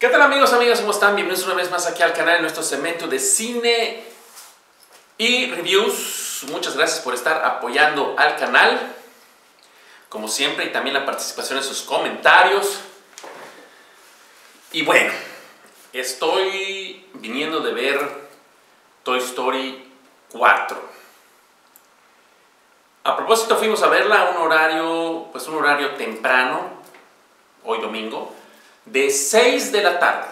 ¿Qué tal amigos, amigas? ¿Cómo están? Bienvenidos una vez más aquí al canal en nuestro segmento de cine y reviews. Muchas gracias por estar apoyando al canal, como siempre, y también la participación en sus comentarios. Y bueno, estoy viniendo de ver Toy Story 4. A propósito, fuimos a verla a un horario, pues un horario temprano, hoy domingo, de 6 de la tarde.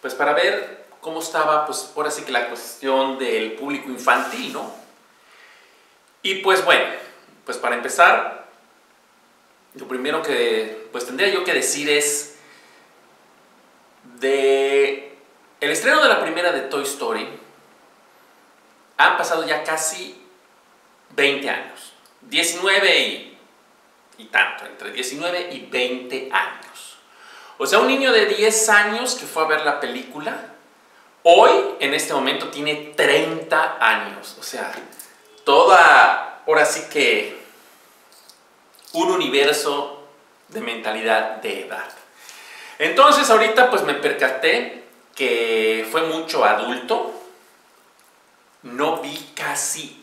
Pues para ver cómo estaba, pues ahora sí que la cuestión del público infantil, ¿no? Y pues bueno, pues para empezar, lo primero que pues tendría yo que decir es de el estreno de la primera de Toy Story han pasado ya casi 20 años. 19 y, y tanto, entre 19 y 20 años. O sea, un niño de 10 años que fue a ver la película, hoy, en este momento, tiene 30 años. O sea, toda, ahora sí que, un universo de mentalidad de edad. Entonces, ahorita pues me percaté que fue mucho adulto. No vi casi,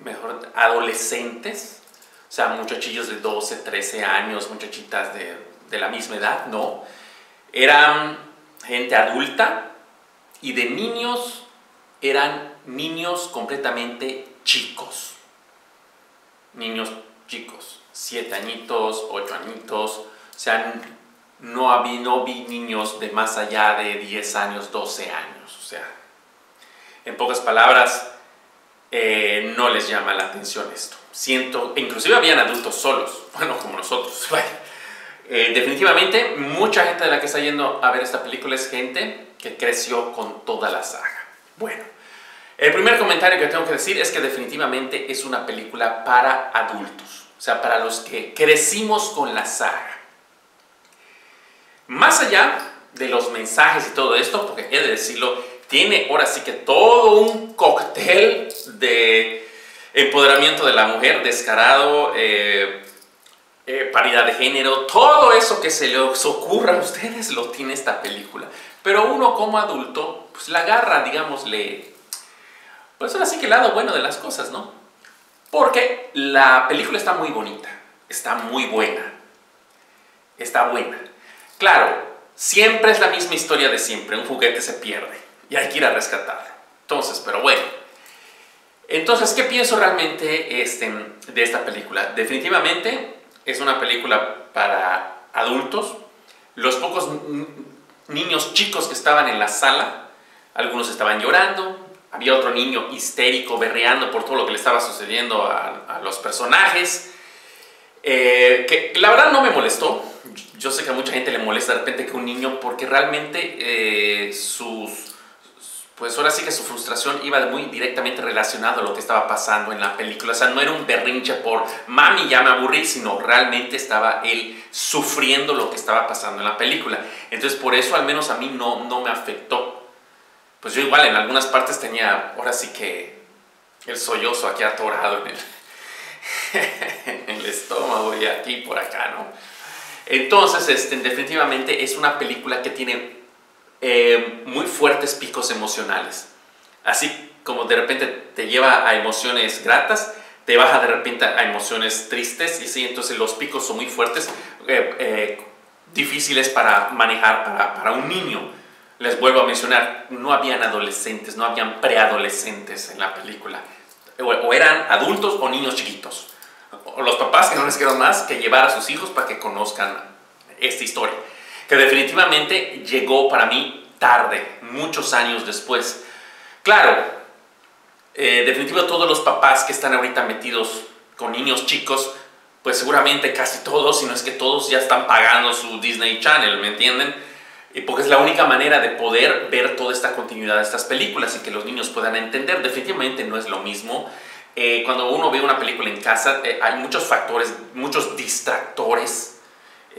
mejor, adolescentes. O sea, muchachillos de 12, 13 años, muchachitas de, de la misma edad, no. Eran gente adulta y de niños eran niños completamente chicos. Niños chicos, 7 añitos, 8 añitos. O sea, no, no vi niños de más allá de 10 años, 12 años. O sea, en pocas palabras, eh, no les llama la atención esto. Siento, inclusive habían adultos solos, bueno, como nosotros. Eh, definitivamente, mucha gente de la que está yendo a ver esta película es gente que creció con toda la saga. Bueno, el primer comentario que tengo que decir es que definitivamente es una película para adultos, o sea, para los que crecimos con la saga. Más allá de los mensajes y todo esto, porque he de decirlo, tiene ahora sí que todo un cóctel de empoderamiento de la mujer, descarado, eh, eh, paridad de género, todo eso que se les ocurra a ustedes lo tiene esta película. Pero uno como adulto, pues la agarra, digámosle, pues ahora sí que el lado bueno de las cosas, ¿no? Porque la película está muy bonita, está muy buena, está buena. Claro, siempre es la misma historia de siempre, un juguete se pierde y hay que ir a rescatarlo. Entonces, pero bueno. Entonces, ¿qué pienso realmente este, de esta película? Definitivamente es una película para adultos. Los pocos niños chicos que estaban en la sala, algunos estaban llorando, había otro niño histérico, berreando por todo lo que le estaba sucediendo a, los personajes. Eh, que la verdad no me molestó. Yo sé que a mucha gente le molesta de repente que un niño, porque realmente eh, sus, pues ahora sí que su frustración iba muy directamente relacionado a lo que estaba pasando en la película. O sea, no era un berrinche por mami, ya me aburrí, sino realmente estaba él sufriendo lo que estaba pasando en la película. Entonces, por eso al menos a mí no, no me afectó. Pues yo igual en algunas partes tenía, ahora sí que el sollozo aquí atorado en el, en el estómago y aquí por acá, ¿no? Entonces, este, definitivamente es una película que tiene eh, muy fuertes picos emocionales. Así como de repente te lleva a emociones gratas, te baja de repente a emociones tristes y sí, entonces los picos son muy fuertes, eh, eh, difíciles para manejar para, un niño. Les vuelvo a mencionar, no habían adolescentes, no habían preadolescentes en la película. O, o eran adultos o niños chiquitos. O los papás que no les quedó más que llevar a sus hijos para que conozcan esta historia que definitivamente llegó para mí tarde, muchos años después. Claro, eh, definitivamente todos los papás que están ahorita metidos con niños chicos, pues seguramente casi todos, si no es que todos ya están pagando su Disney Channel, ¿me entienden? Porque es la única manera de poder ver toda esta continuidad de estas películas y que los niños puedan entender. Definitivamente no es lo mismo. Eh, cuando uno ve una película en casa, eh, hay muchos factores, muchos distractores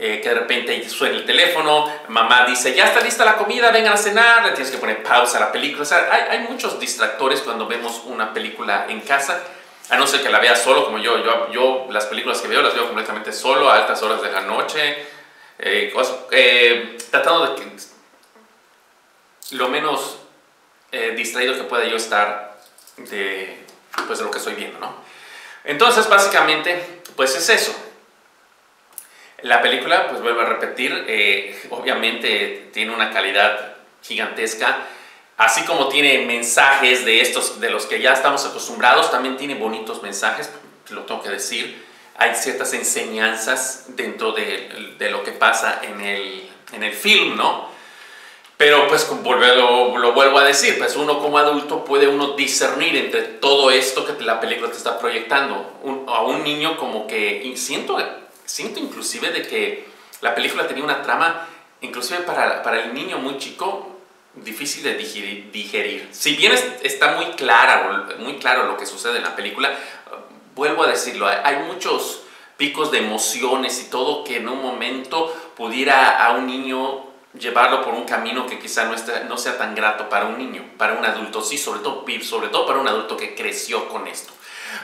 eh, que de repente suena el teléfono, mamá dice, ya está lista la comida, vengan a cenar, le tienes que poner pausa a la película. O sea, hay, hay, muchos distractores cuando vemos una película en casa, a no ser que la veas solo como yo. yo. Yo las películas que veo las veo completamente solo, a altas horas de la noche, eh, eh, tratando de que lo menos eh, distraído que pueda yo estar de, pues, de lo que estoy viendo, ¿no? Entonces, básicamente, pues es eso. La película, pues vuelvo a repetir, obviamente tiene una calidad gigantesca, así como tiene mensajes de estos, de los que ya estamos acostumbrados, también tiene bonitos mensajes, lo tengo que decir hay ciertas enseñanzas dentro de, de lo que pasa en el, en el, film, ¿no? Pero pues lo, lo, vuelvo a decir, pues uno como adulto puede uno discernir entre todo esto que la película te está proyectando. a un niño como que siento, siento inclusive de que la película tenía una trama, inclusive para, para el niño muy chico, difícil de digerir, digerir. Si bien está muy clara, muy claro lo que sucede en la película, vuelvo a decirlo, hay muchos picos de emociones y todo que en un momento pudiera a un niño llevarlo por un camino que quizá no, no sea tan grato para un niño, para un adulto, sí, sobre todo, sobre todo para un adulto que creció con esto.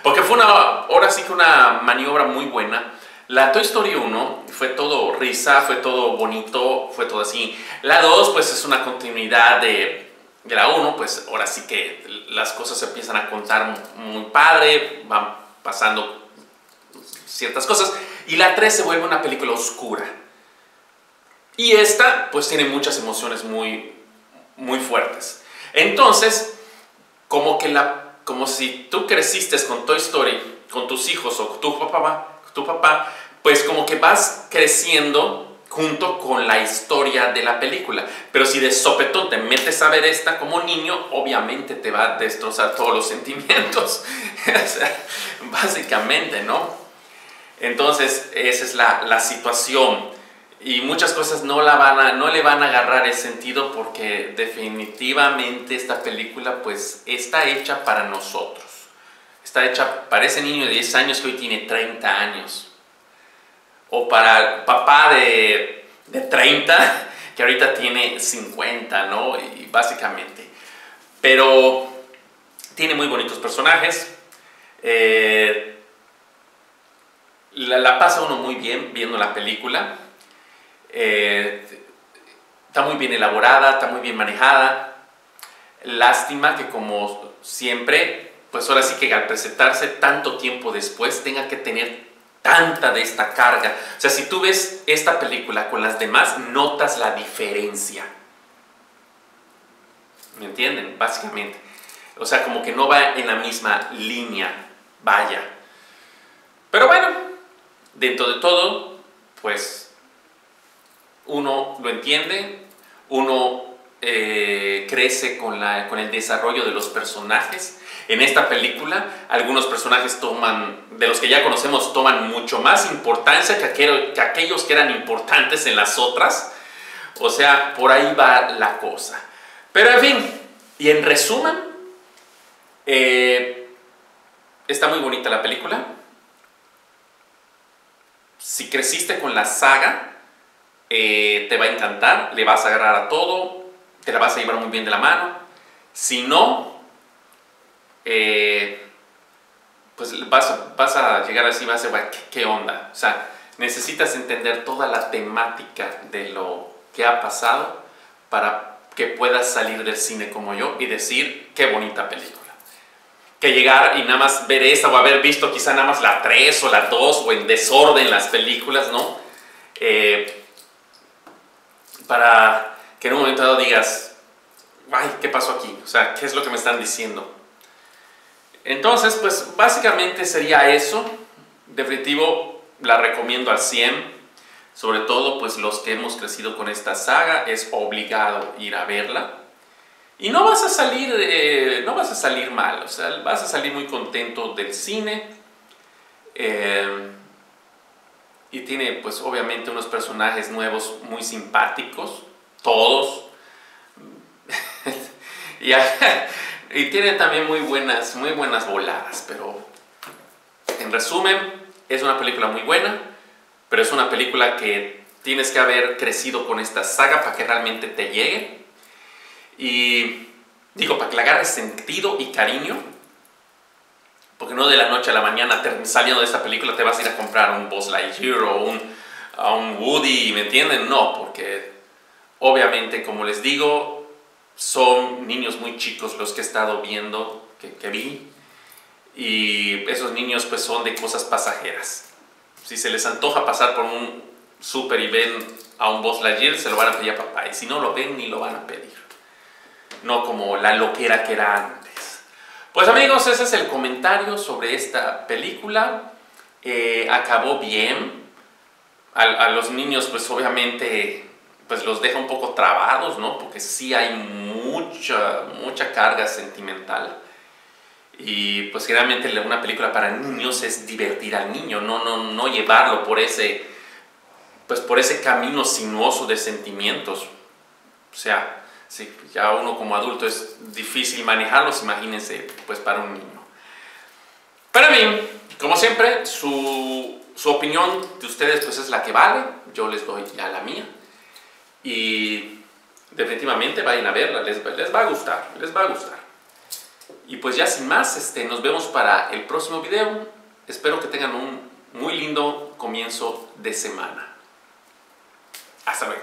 Porque fue una, ahora sí que una maniobra muy buena. La Toy Story 1 fue todo risa, fue todo bonito, fue todo así. La 2 pues es una continuidad de, de la 1, pues ahora sí que las cosas se empiezan a contar muy padre, van pasando ciertas cosas. Y la 3 se vuelve una película oscura. Y esta, pues tiene muchas emociones muy, muy fuertes. Entonces, como que la, como si tú creciste con Toy Story, con tus hijos o tu papá, tu papá, pues como que vas creciendo junto con la historia de la película. Pero si de sopetón te metes a ver esta como niño, obviamente te va a destrozar todos los sentimientos. básicamente, ¿no? Entonces, esa es la, la, situación. Y muchas cosas no, la van a, no le van a agarrar el sentido porque definitivamente esta película pues está hecha para nosotros. Está hecha para ese niño de 10 años que hoy tiene 30 años o para el papá de, de 30 que ahorita tiene 50, ¿no? Y básicamente. Pero tiene muy bonitos personajes. Eh, la, pasa uno muy bien viendo la película. Eh, está muy bien elaborada, está muy bien manejada. Lástima que como siempre, pues ahora sí que al presentarse tanto tiempo después tenga que tener tanta de esta carga. O sea, si tú ves esta película con las demás, notas la diferencia. ¿Me entienden? Básicamente. O sea, como que no va en la misma línea. Vaya. Pero bueno, dentro de todo, pues uno lo entiende, uno eh, crece con, la, con el desarrollo de los personajes en esta película, algunos personajes toman, de los que ya conocemos, toman mucho más importancia que, que aquellos que eran importantes en las otras. O sea, por ahí va la cosa. Pero en fin, y en resumen, eh, está muy bonita la película. Si creciste con la saga, eh, te va a encantar, le vas a agarrar a todo, te la vas a llevar muy bien de la mano. Si no, eh, pues vas, a llegar así, vas a decir, ¿qué, onda? O sea, necesitas entender toda la temática de lo que ha pasado para que puedas salir del cine como yo y decir, qué bonita película. Que llegar y nada más ver esa o haber visto quizá nada más la 3 o la 2 o en desorden las películas, ¿no? Eh, para que en un momento dado digas, ay, ¿qué pasó aquí? O sea, ¿qué es lo que me están diciendo? Entonces, pues básicamente sería eso. Definitivo, la recomiendo al 100. Sobre todo, pues los que hemos crecido con esta saga, es obligado ir a verla. Y no vas a salir, eh, no vas a salir mal, o sea, vas a salir muy contento del cine. Eh, y tiene, pues obviamente, unos personajes nuevos muy simpáticos, todos. y y tiene también muy buenas, muy buenas voladas, pero en resumen, es una película muy buena, pero es una película que tienes que haber crecido con esta saga para que realmente te llegue. Y digo, para que le agarres sentido y cariño, porque no de la noche a la mañana saliendo de esta película te vas a ir a comprar un Buzz Lightyear o un, a un Woody, ¿me entienden? No, porque obviamente, como les digo, son niños muy chicos los que he estado viendo, que, vi, y esos niños pues son de cosas pasajeras. Si se les antoja pasar por un super y ven a un Buzz Lightyear, se lo van a pedir a papá, y si no lo ven, ni lo van a pedir. No como la loquera que era antes. Pues amigos, ese es el comentario sobre esta película. Eh, acabó bien. A los niños pues obviamente pues los deja un poco trabados, ¿no? Porque sí hay mucha, mucha carga sentimental. Y pues generalmente una película para niños es divertir al niño, no, no, no llevarlo por ese, pues por ese camino sinuoso de sentimientos. O sea, si ya uno como adulto es difícil manejarlos, imagínense pues para un niño. Para mí, como siempre, su, su opinión de ustedes pues es la que vale, yo les doy ya la mía. Y definitivamente vayan a verla, les, les va a gustar, les va a gustar. Y pues ya sin más, este, nos vemos para el próximo video. Espero que tengan un muy lindo comienzo de semana. Hasta luego.